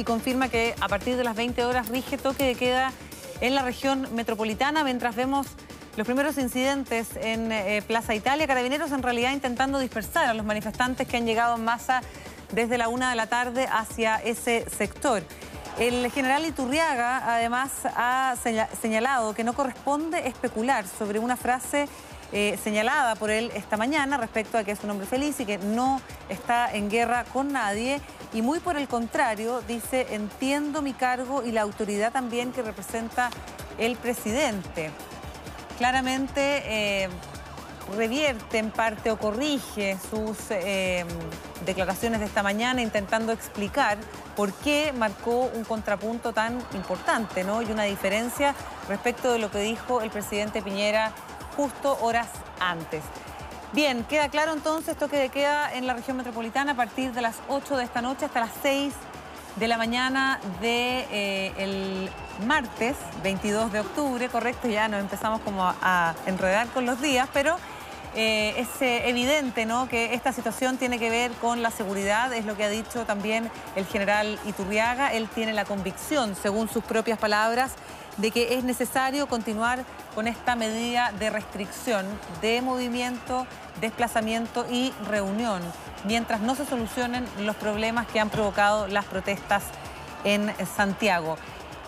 y confirma que a partir de las 20 horas rige toque de queda en la región metropolitana, mientras vemos los primeros incidentes en eh, Plaza Italia. Carabineros en realidad intentando dispersar a los manifestantes que han llegado en masa desde la una de la tarde hacia ese sector. El general Iturriaga además ha señalado que no corresponde especular sobre una frase eh, señalada por él esta mañana respecto a que es un hombre feliz y que no está en guerra con nadie. Y muy por el contrario, dice, entiendo mi cargo y la autoridad también que representa el presidente. Claramente eh, revierte en parte o corrige sus eh, declaraciones de esta mañana intentando explicar por qué marcó un contrapunto tan importante ¿no? y una diferencia respecto de lo que dijo el presidente Piñera justo horas antes. Bien, queda claro entonces toque de queda en la región metropolitana a partir de las 8 de esta noche hasta las 6 de la mañana del de, eh, martes 22 de octubre, correcto, ya nos empezamos como a, enredar con los días, pero eh, es eh, evidente ¿no? que esta situación tiene que ver con la seguridad, es lo que ha dicho también el general Iturriaga, él tiene la convicción, según sus propias palabras, de que es necesario continuar con esta medida de restricción de movimiento, desplazamiento y reunión, mientras no se solucionen los problemas que han provocado las protestas en Santiago.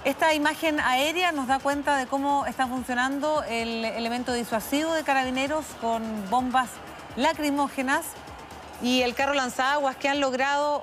Esta imagen aérea nos da cuenta de cómo está funcionando el elemento disuasivo de carabineros con bombas lacrimógenas y el carro lanzaguas que han logrado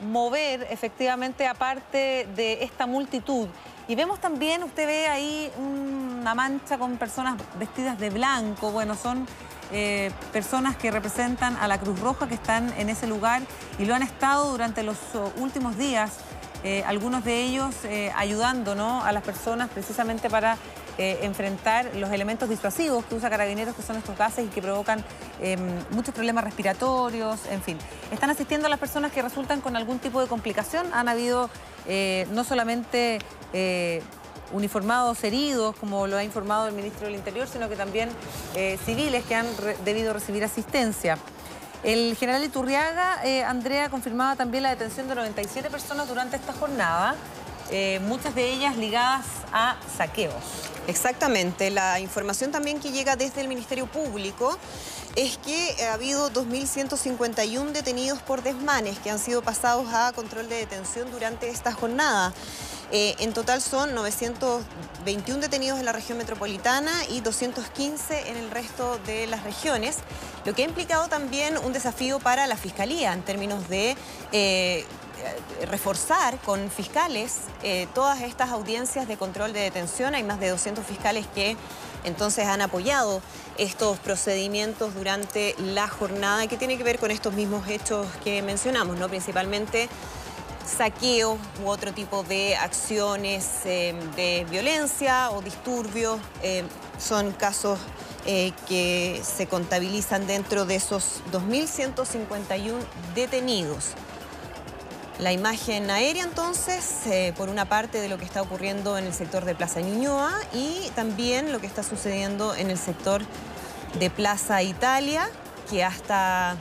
mover efectivamente aparte de esta multitud. Y vemos también, usted ve ahí una mancha con personas vestidas de blanco. Bueno, son eh, personas que representan a la Cruz Roja que están en ese lugar y lo han estado durante los últimos días, eh, algunos de ellos eh, ayudando a las personas precisamente para enfrentar los elementos disuasivos que usa Carabineros, que son estos gases y que provocan em, muchos problemas respiratorios, en fin. Están asistiendo a las personas que resultan con algún tipo de complicación. Han habido no solamente eh, uniformados heridos, como lo ha informado el ministro del Interior, sino que también eh, civiles que han debido recibir asistencia. El general Iturriaga, eh, Andrea, confirmaba también la detención de 97 personas durante esta jornada, muchas de ellas ligadas a saqueos. Exactamente, la información también que llega desde el Ministerio Público es que ha habido 2.151 detenidos por desmanes que han sido pasados a control de detención durante esta jornada. Eh, en total son 921 detenidos en la región metropolitana y 215 en el resto de las regiones, lo que ha implicado también un desafío para la Fiscalía en términos de eh, reforzar con fiscales eh, todas estas audiencias de control de detención. Hay más de 200 fiscales que entonces han apoyado estos procedimientos durante la jornada que tiene que ver con estos mismos hechos que mencionamos, ¿no? principalmente saqueo u otro tipo de acciones eh, de violencia o disturbios. Son casos eh, que se contabilizan dentro de esos 2.151 detenidos. La imagen aérea entonces, por una parte de lo que está ocurriendo en el sector de Plaza Ñuñoa y también lo que está sucediendo en el sector de Plaza Italia, que hasta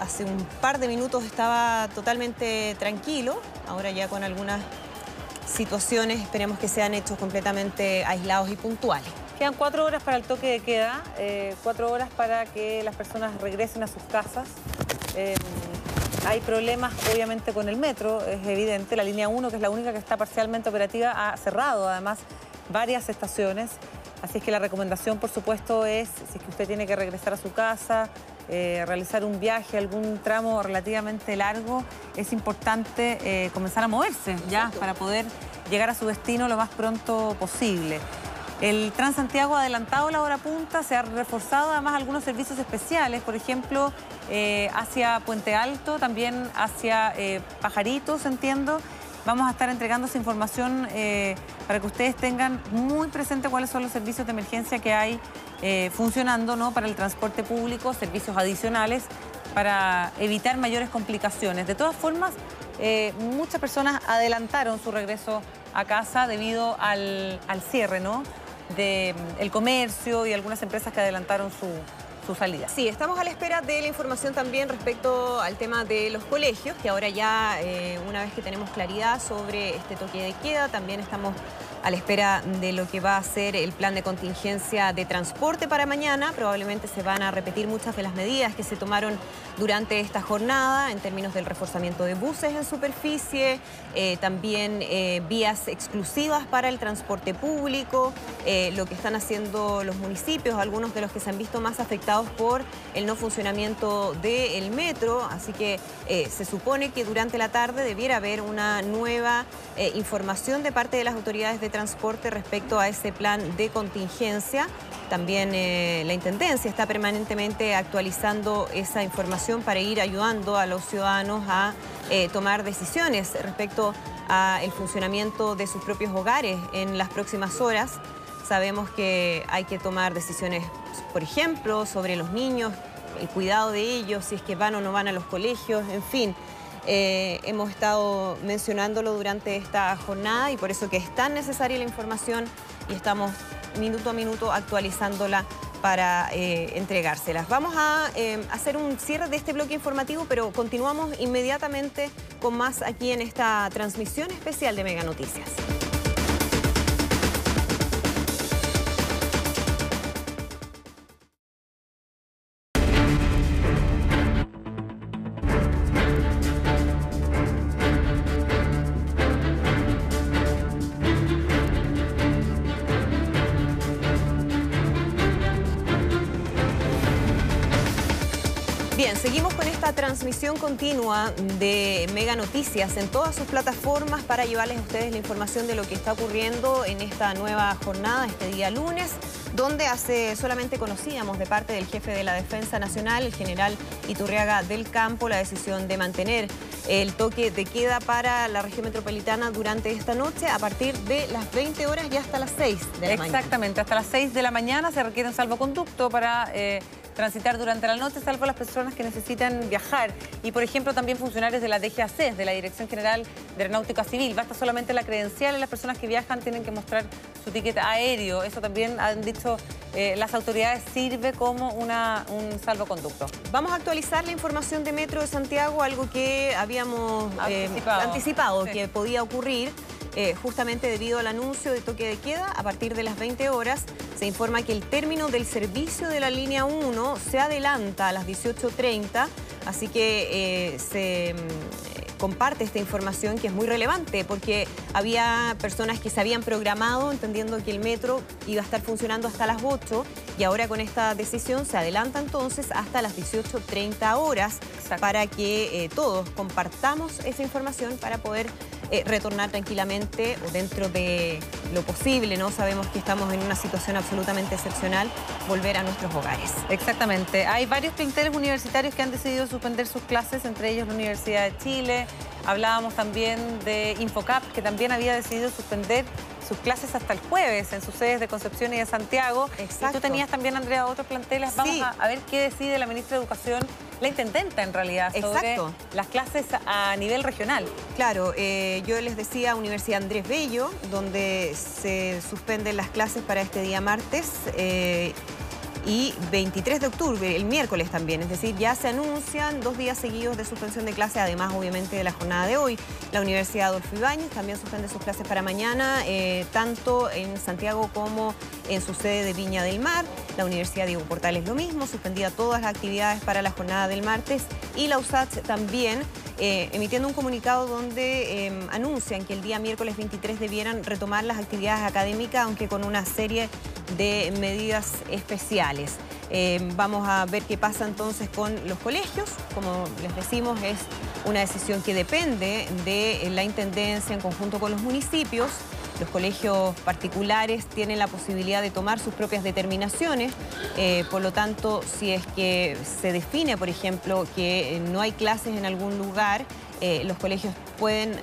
hace un par de minutos estaba totalmente tranquilo, ahora ya con algunas situaciones esperemos que sean hechos completamente aislados y puntuales. Quedan cuatro horas para el toque de queda, eh, cuatro horas para que las personas regresen a sus casas. Eh, hay problemas obviamente con el metro, es evidente. La línea 1, que es la única que está parcialmente operativa, ha cerrado además varias estaciones. Así es que la recomendación, por supuesto, es si es que usted tiene que regresar a su casa, eh, realizar un viaje, algún tramo relativamente largo, es importante eh, comenzar a moverse ya para poder llegar a su destino lo más pronto posible. El Transantiago ha adelantado la hora punta, se ha reforzado además algunos servicios especiales, por ejemplo, eh, hacia Puente Alto, también hacia Pajaritos, entiendo. Vamos a estar entregando esa información para que ustedes tengan muy presente cuáles son los servicios de emergencia que hay eh, funcionando ¿no? para el transporte público, servicios adicionales para evitar mayores complicaciones. De todas formas, eh, muchas personas adelantaron su regreso a casa debido al, cierre ¿no? Del comercio y algunas empresas que adelantaron su, su salida. Sí, estamos a la espera de la información también respecto al tema de los colegios, que ahora ya, eh, una vez que tenemos claridad sobre este toque de queda, también estamos a la espera de lo que va a ser el plan de contingencia de transporte para mañana. Probablemente se van a repetir muchas de las medidas que se tomaron durante esta jornada en términos del reforzamiento de buses en superficie, eh, también eh, vías exclusivas para el transporte público, eh, lo que están haciendo los municipios, algunos de los que se han visto más afectados por el no funcionamiento del metro, así que se supone que durante la tarde debiera haber una nueva información de parte de las autoridades de transporte respecto a ese plan de contingencia. También eh, la Intendencia está permanentemente actualizando esa información para ir ayudando a los ciudadanos a eh, tomar decisiones respecto al funcionamiento de sus propios hogares en las próximas horas. Sabemos que hay que tomar decisiones, por ejemplo, sobre los niños, el cuidado de ellos, si es que van o no van a los colegios, en fin. Eh, hemos estado mencionándolo durante esta jornada y por eso que es tan necesaria la información y estamos minuto a minuto actualizándola para eh, entregárselas. Vamos a eh, hacer un cierre de este bloque informativo, pero continuamos inmediatamente con más aquí en esta transmisión especial de Mega Noticias. Seguimos con esta transmisión continua de Mega Noticias en todas sus plataformas para llevarles a ustedes la información de lo que está ocurriendo en esta nueva jornada, este día lunes, donde hace solamente conocíamos de parte del jefe de la Defensa Nacional, el general Iturriaga del Campo, la decisión de mantener el toque de queda para la región metropolitana durante esta noche a partir de las 20 horas y hasta las 6 de la mañana. Exactamente, hasta las 6 de la mañana se requiere un salvoconducto para... Eh, transitar durante la noche, salvo las personas que necesitan viajar. Y, por ejemplo, también funcionarios de la DGAC, de la Dirección General de Aeronáutica Civil. Basta solamente la credencial y las personas que viajan tienen que mostrar su ticket aéreo. Eso también han dicho eh, las autoridades, sirve como una, un salvoconducto. Vamos a actualizar la información de Metro de Santiago, algo que habíamos eh, anticipado, que podía ocurrir. Eh, justamente debido al anuncio de toque de queda, a partir de las 20 horas se informa que el término del servicio de la línea 1 se adelanta a las 18.30, así que eh, se mm, comparte esta información que es muy relevante porque había personas que se habían programado entendiendo que el metro iba a estar funcionando hasta las 8 y ahora con esta decisión se adelanta entonces hasta las 18.30 horas para que eh, todos compartamos esa información para poder eh, retornar tranquilamente o dentro de lo posible, ¿no? Sabemos que estamos en una situación absolutamente excepcional, volver a nuestros hogares. Exactamente. Hay varios planteles universitarios que han decidido suspender sus clases, entre ellos la Universidad de Chile. Hablábamos también de Infocap, que también había decidido suspender sus clases hasta el jueves en sus sedes de Concepción y de Santiago. Exacto. Y tú tenías también, Andrea, otros planteles. Vamos a, ver qué decide la ministra de Educación la intendenta en realidad sobre las clases a nivel regional. Claro, eh, yo les decía Universidad Andrés Bello, donde se suspenden las clases para este día martes. Eh, y 23 de octubre, el miércoles también. Es decir, ya se anuncian dos días seguidos de suspensión de clases, además obviamente de la jornada de hoy. La Universidad Adolfo Ibáñez también suspende sus clases para mañana, eh, tanto en Santiago como en su sede de Viña del Mar. La Universidad Diego Portales lo mismo, suspendía todas las actividades para la jornada del martes. Y la USACH también, eh, emitiendo un comunicado donde em, anuncian que el día miércoles 23 debieran retomar las actividades académicas, aunque con una serie de medidas especiales. Eh, vamos a ver qué pasa entonces con los colegios. Como les decimos, es una decisión que depende de la Intendencia en conjunto con los municipios. Los colegios particulares tienen la posibilidad de tomar sus propias determinaciones, eh, por lo tanto, si es que se define, por ejemplo, que no hay clases en algún lugar, eh, los colegios pueden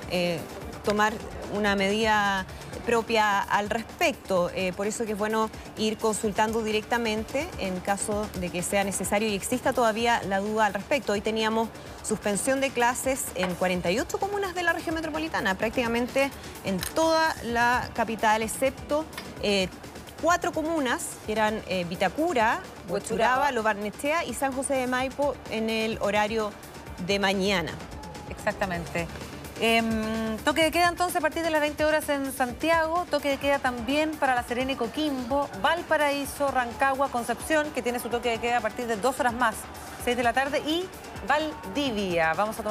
tomar una medida propia al respecto. Eh, por eso que es bueno ir consultando directamente en caso de que sea necesario y exista todavía la duda al respecto. Hoy teníamos suspensión de clases en 48 comunas de la región metropolitana, prácticamente en toda la capital, excepto... Eh, cuatro comunas, que eran eh, Vitacura, Huechuraba, Lo Barnechea y San José de Maipo en el horario de mañana. Exactamente. Em, toque de queda entonces a partir de las 20 horas en Santiago, toque de queda también para La Serena y Coquimbo, Valparaíso, Rancagua, Concepción, que tiene su toque de queda a partir de dos horas más, 6 de la tarde, y Valdivia. Vamos a tomar